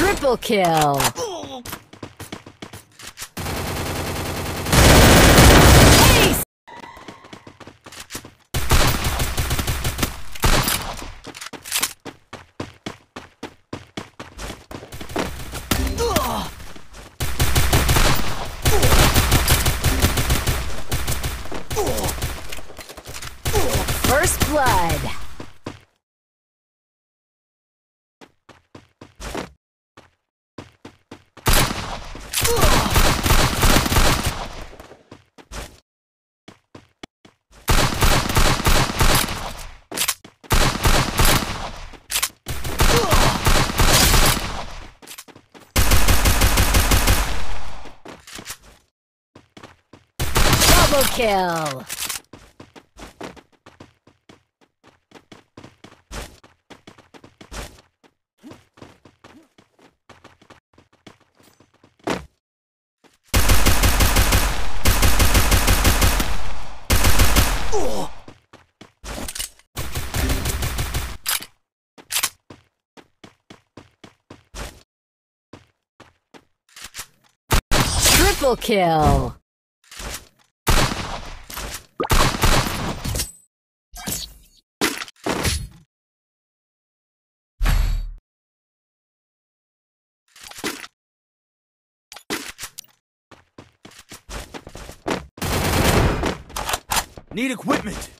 Triple kill. Ace! First blood. Double kill. Triple kill. Need equipment.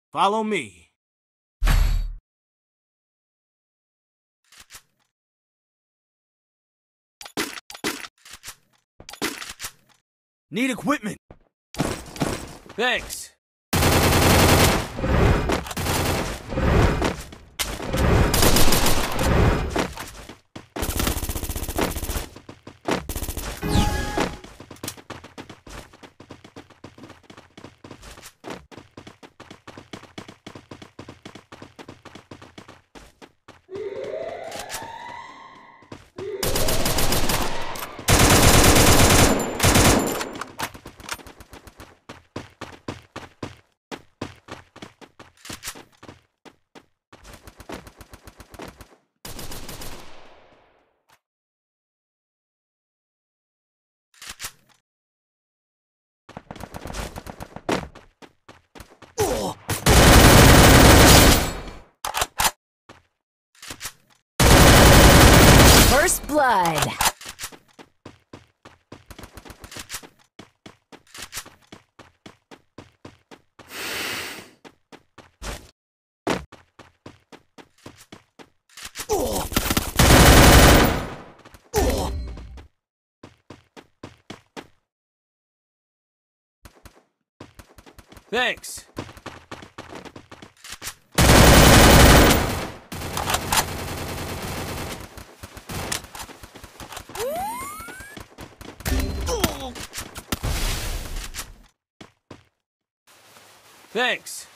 Follow me. Need equipment. Thanks. First blood. Thanks. Thanks.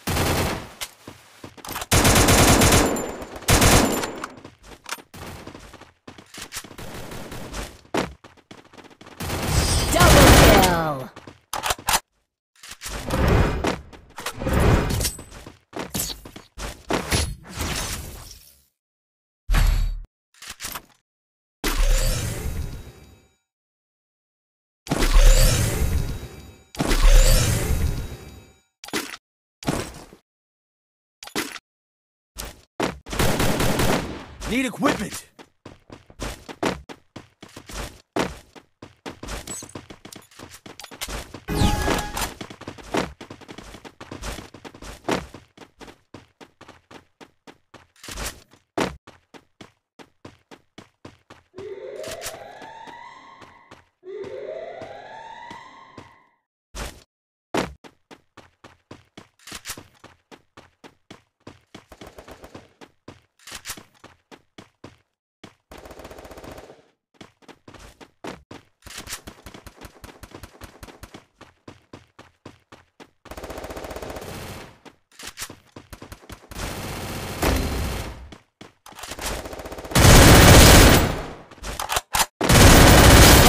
Double Need equipment.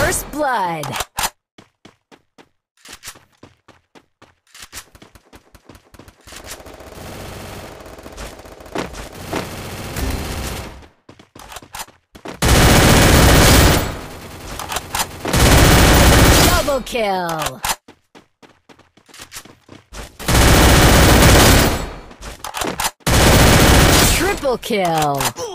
First blood. Double kill. Triple kill.